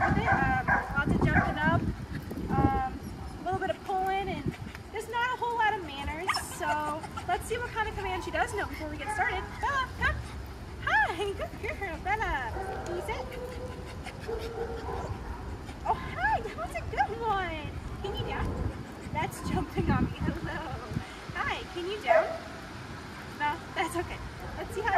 of it. Um, lots of jumping up, um, a little bit of pulling, and there's not a whole lot of manners. So let's see what kind of command she does know before we get started. Bella, come. Hi, good girl, Bella. Can you? Oh, hi, that was a good one. Can you down? That's jumping on me. Hello. Hi, can you down? No, that's okay. Let's see how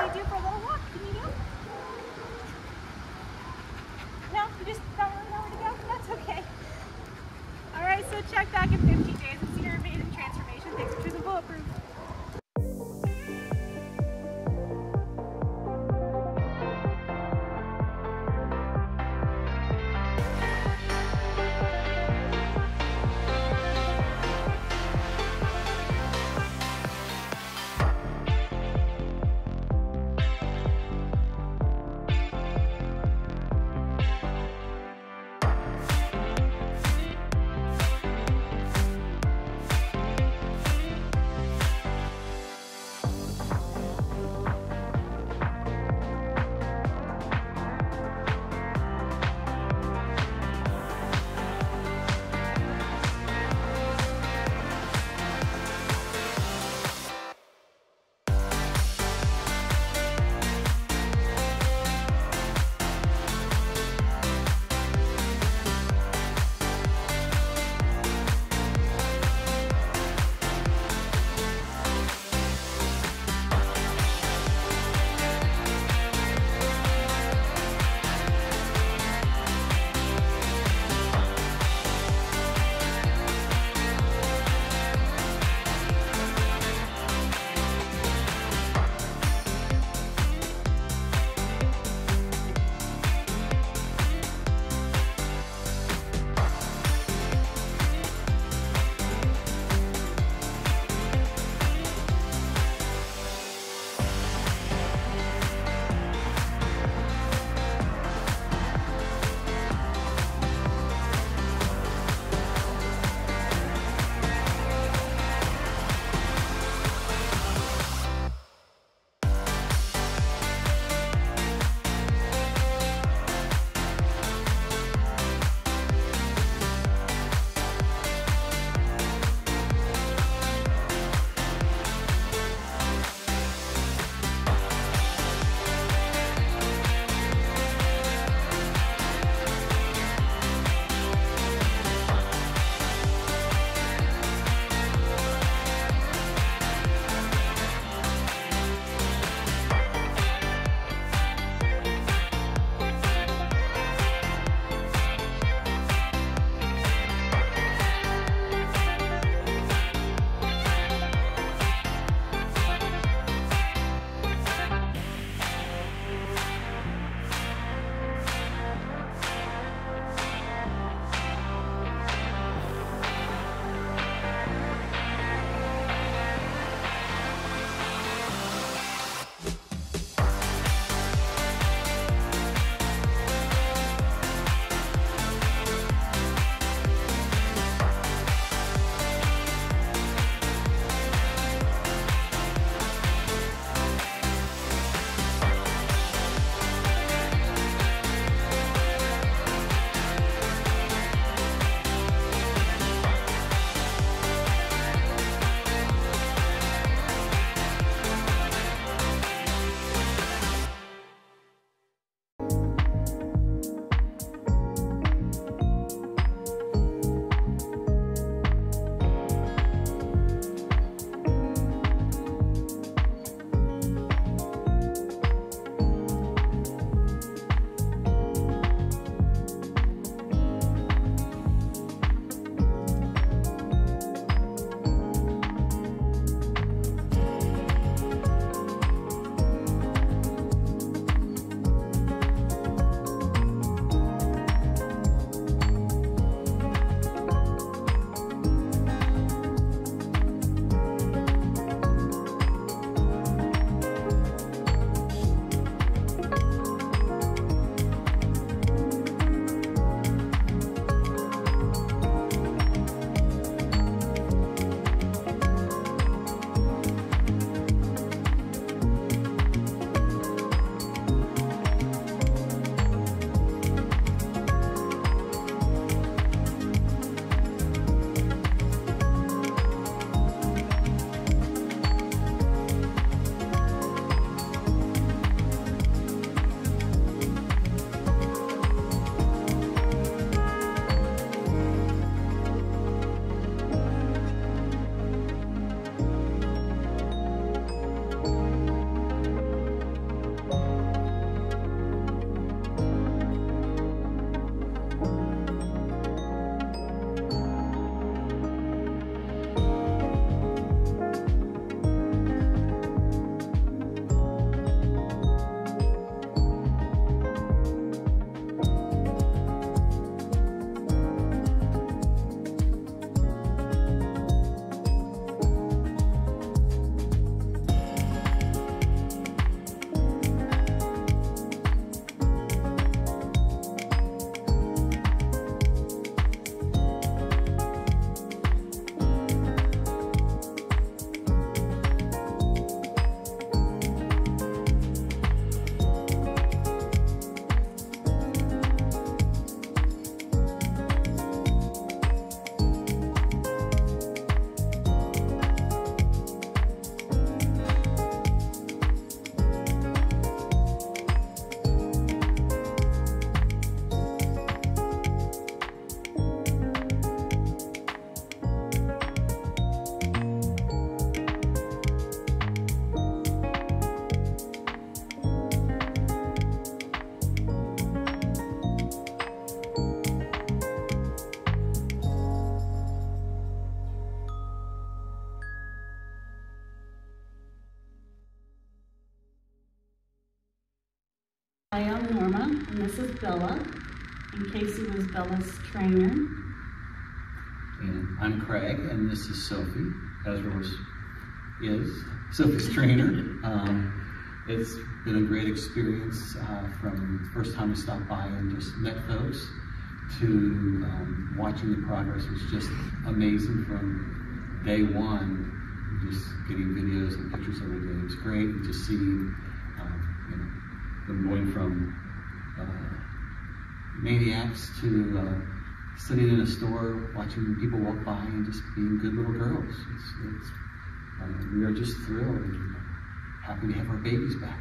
Norma, and this is Bella, and Casey was Bella's trainer. And I'm Craig, and this is Sophie. Ezra was, is Sophie's trainer. Um, it's been a great experience uh, from the first time we stopped by and just met folks to um, watching the progress was just amazing from day one. Just getting videos and pictures every day. It was great and just seeing um, you know, them going from uh, maniacs to uh, sitting in a store watching people walk by and just being good little girls. It's, it's, uh, we are just thrilled and happy to have our babies back.